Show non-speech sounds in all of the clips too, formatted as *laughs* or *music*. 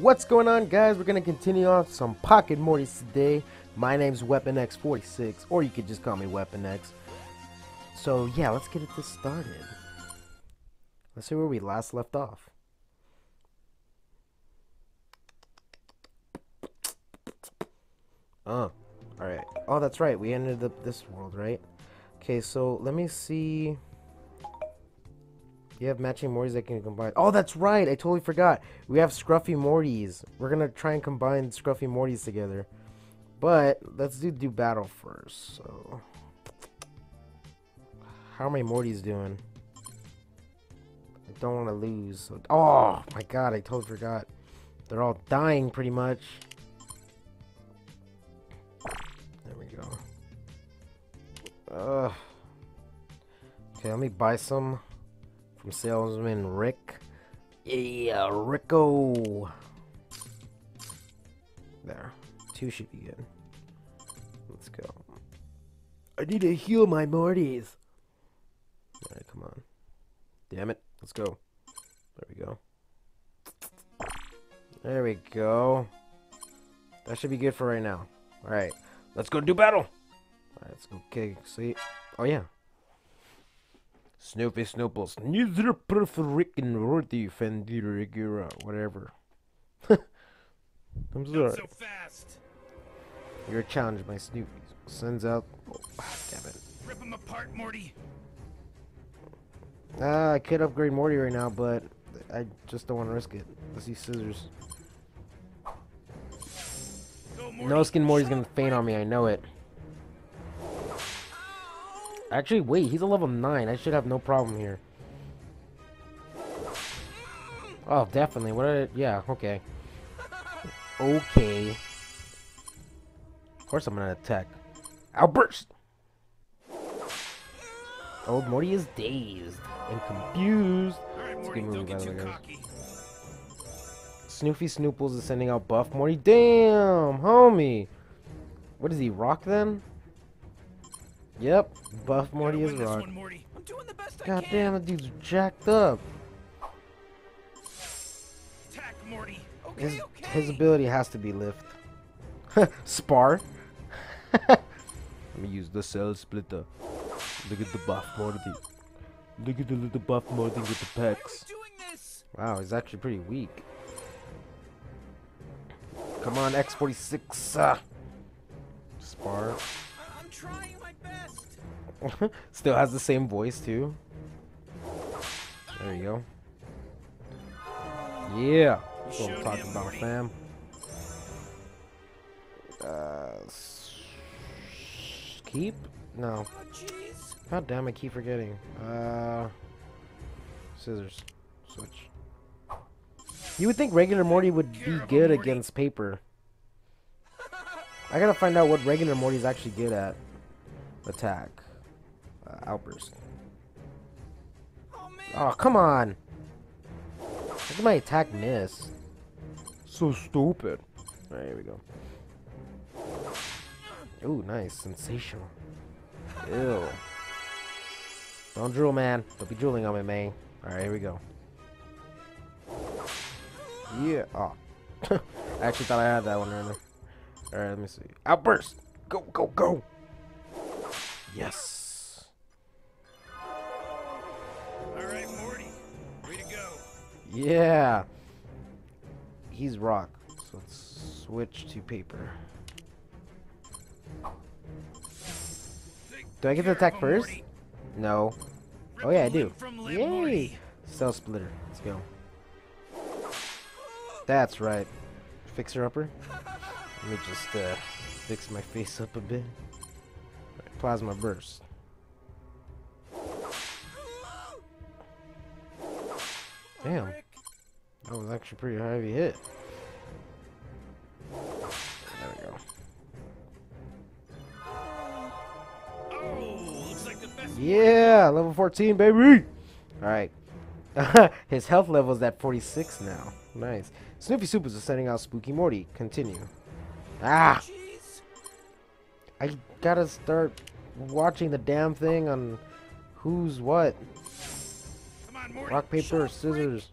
What's going on guys? We're gonna continue on some Pocket Mortys today. My name's Weapon X46, or you could just call me Weapon X. So yeah, let's get this started. Let's see where we last left off. Oh, alright. Oh, that's right. We ended up this world, right? Okay, so let me see... You have matching Mortys that can combine. Oh, that's right. I totally forgot. We have Scruffy Mortys. We're going to try and combine Scruffy Mortys together. But let's do do battle first. So, how are my Mortys doing? I don't want to lose. So, oh my god, I totally forgot. They're all dying pretty much. There we go. Uh, okay, let me buy some from salesman Rick. Yeah, Rico. There. Two should be good. Let's go. I need to heal my Mortys. Alright, come on. Damn it. Let's go. There we go. There we go. That should be good for right now. Alright. Let's go do battle. Alright, let's go. Okay, see. Oh, yeah. Snoopy Snooples. Neither freaking Rorty Fendirigura. Whatever. *laughs* I'm sorry. so fast. You're challenged by Snoopy. Sends out. Oh, damn it. Rip him apart, Morty. Uh, I could upgrade Morty right now, but I just don't want to risk it. Let's use scissors. Go, Morty. No skin Morty's gonna faint on me. I know it. Actually, wait. He's a level nine. I should have no problem here. Oh, definitely. What? Are, yeah. Okay. Okay. Of course, I'm gonna attack. Outburst. Old oh, Morty is dazed and confused. Right, Morty, movie, don't get the too way, guys. cocky. Snoopy Snooples is sending out Buff Morty. Damn, homie. What is he, Rock then? Yep, Buff Morty is win this Rock. one, Morty. I'm doing the best I God can. damn, that dude's jacked up. Attack, Morty. Okay, His, okay. his ability has to be lift. *laughs* Spar. *laughs* Let me use the cell splitter. Look at the Buff Morty. Look at the little Buff Morty with the Why pecs. Wow, he's actually pretty weak. Come on, X46. Uh. Spar. I- I'm trying my best. *laughs* Still has the same voice too. There you go. Yeah. That's what I'm talking about, fam. Uh, keep? No. God damn, I keep forgetting. Uh, scissors. Switch. You would think regular Morty would be good against paper. I gotta find out what regular Morty's actually good at. Attack. Outburst. Oh. Come on! How did my attack miss? So stupid. Alright, here we go. Ooh, nice. Sensational. Ew. Don't drool, man. Don't be drooling on me, man. Alright, here we go. Yeah. Oh. *laughs* I actually thought I had that one earlier. Alright, let me see. Outburst! Go, go, go! Yes! Yeah. He's rock. So let's switch to paper. Do I get to attack first? No. Oh yeah, I do. Yay! Cell splitter. Let's go. That's right. Fixer upper. Let me just uh, fix my face up a bit. Alright, Plasma burst. Damn. That was actually pretty heavy hit. There we go. Oh, like. Yeah, level 14, baby. All right. *laughs* His health level is at 46 now. Nice. Snoopy Supers is sending out Spooky Morty. Continue. Ah. I gotta start watching the damn thing on who's what. Rock, paper, scissors.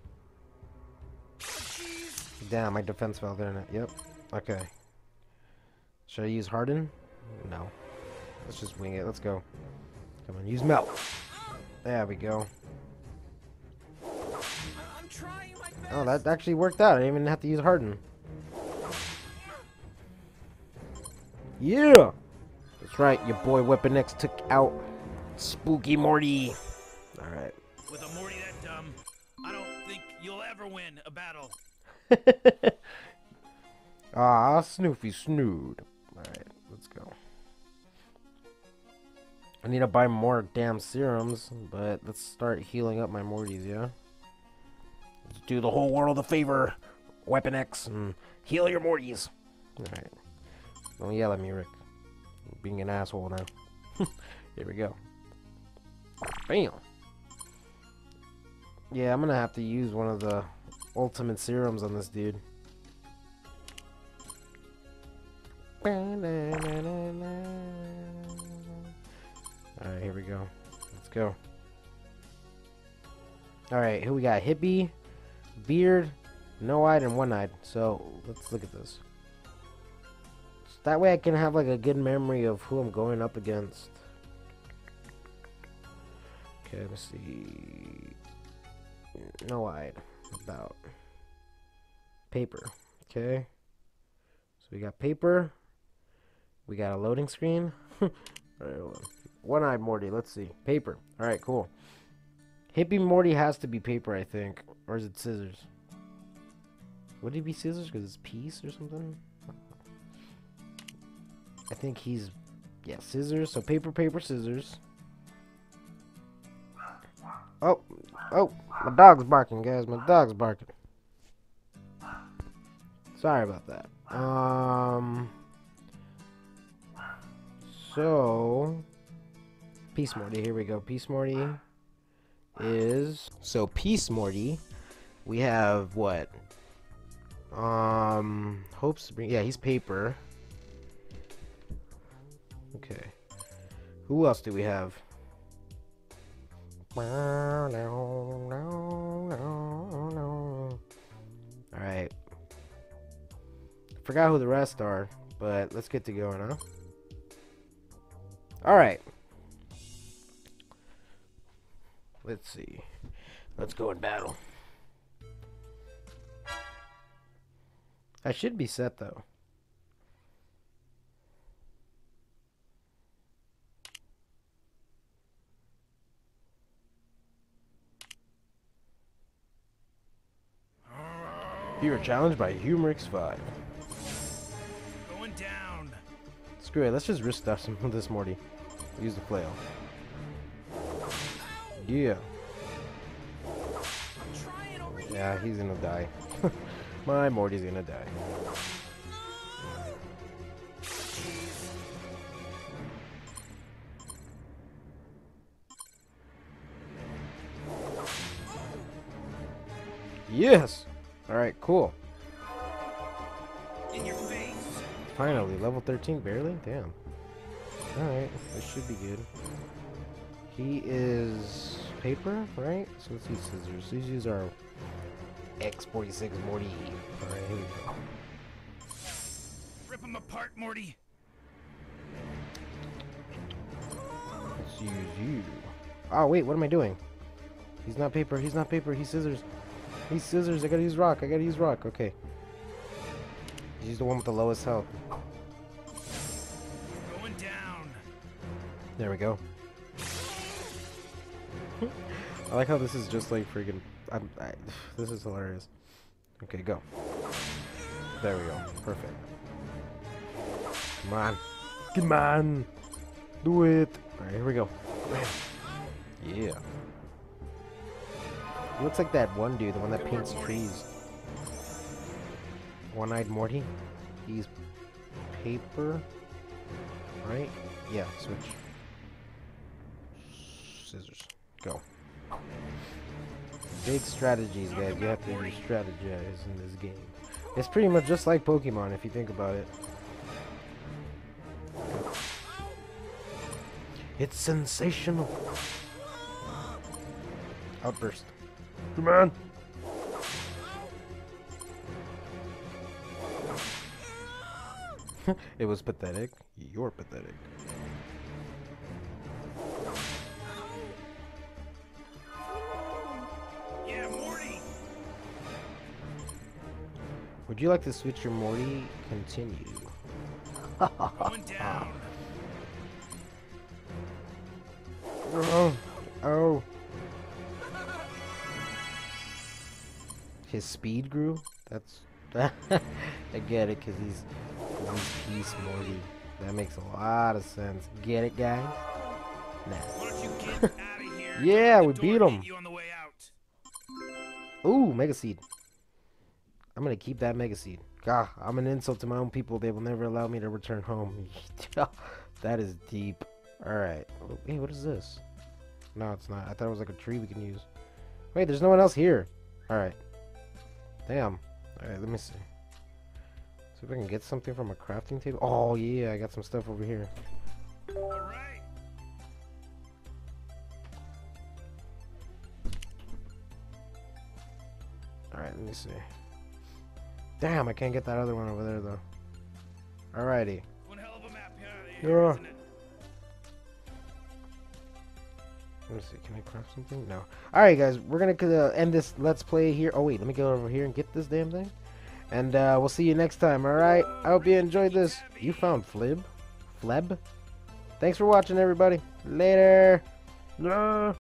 Damn, my defense fell didn't it? Yep. Okay. Should I use Harden? No. Let's just wing it. Let's go. Come on, use Melt. There we go. Oh, that actually worked out. I didn't even have to use Harden. Yeah! That's right, your boy Weapon X took out Spooky Morty. Alright. With a Morty that dumb, I don't think you'll ever win a battle. *laughs* ah, Snoofy Snood. Alright, let's go. I need to buy more damn serums, but let's start healing up my Mortys, yeah? Let's do the whole world a favor, Weapon X, and heal your Mortys. Alright. Don't yell at me, Rick. You're being an asshole now. *laughs* Here we go. Bam! Yeah, I'm gonna have to use one of the ultimate serums on this dude. Alright, here we go. Let's go. Alright, here we got Hippie, Beard, No Eyed, and One Eyed. So, let's look at this. So that way I can have like a good memory of who I'm going up against. Okay, let's see. No Eyed. About. Paper. Okay. So we got paper. We got a loading screen. *laughs* Alright. One-eyed Morty. Let's see. Paper. Alright, cool. Hippie Morty has to be paper, I think. Or is it scissors? Would it be scissors because it's peace or something? I think he's... Yeah, scissors. So paper, paper, scissors. Oh, oh, my dog's barking, guys. My dog's barking. Sorry about that. Um... So, Peace Morty, here we go. Peace Morty is so Peace Morty. We have what? Um, hopes. Yeah, he's paper. Okay. Who else do we have? All right. Forgot who the rest are, but let's get to going, huh? Alright. Let's see. Let's go in battle. I should be set though. You are challenged by Humorix 5. Going down. Screw it, let's just risk stuff some *laughs* this Morty. Use the flail. Yeah. I'm trying over here. Yeah, he's gonna die. *laughs* My Morty's gonna die. Yes! Alright, cool. In your face. Finally, level 13, barely? Damn. Alright, this should be good. He is paper, right? So let's use scissors. Let's use our X46 Morty. Alright, here we go. Rip them apart, Morty. Let's use you. Oh, wait, what am I doing? He's not paper, he's not paper, he's scissors. He's scissors, I gotta use rock, I gotta use rock, okay. He's the one with the lowest health. Going down. There we go. I like how this is just like freaking. I'm, I, this is hilarious. Okay, go. There we go. Perfect. Come on. Come on. Do it. Alright, here we go. Yeah. He looks like that one dude, the one that paints trees. One-eyed Morty. He's paper. Right? Yeah, switch. Scissors. Go. Big strategies, guys. You have to strategize in this game. It's pretty much just like Pokemon if you think about it. It's sensational. Outburst. Come on. *laughs* it was pathetic. You're pathetic. Yeah, Morty. Would you like to switch your Morty? Continue. Going down. *laughs* Oh, oh. His speed grew? That's. *laughs* I get it, because he's. He's Peace Morty. That makes a lot of sense. Get it, guys? Why Nice. don't you get *laughs* out of here? Yeah, we beat hit 'em. You on the way out. Ooh, Mega Seed. I'm gonna keep that Mega Seed. God, I'm an insult to my own people. They will never allow me to return home. *laughs* that is deep. Alright. Hey, what is this? No, it's not. I thought it was like a tree we can use. Wait, there's no one else here. Alright. Damn. Alright, let me see. See if I can get something from a crafting table. Oh, yeah, I got some stuff over here. All right. Alright, let me see. Damn, I can't get that other one over there, though. Alrighty. One hell of a map here, Yeah. Can I craft something? No. All right, guys. We're gonna uh, end this let's play here. Oh wait, let me go over here and get this damn thing, and uh, we'll see you next time. All right. I hope you enjoyed this. You found Flib, Fleb. Thanks for watching, everybody. Later. No.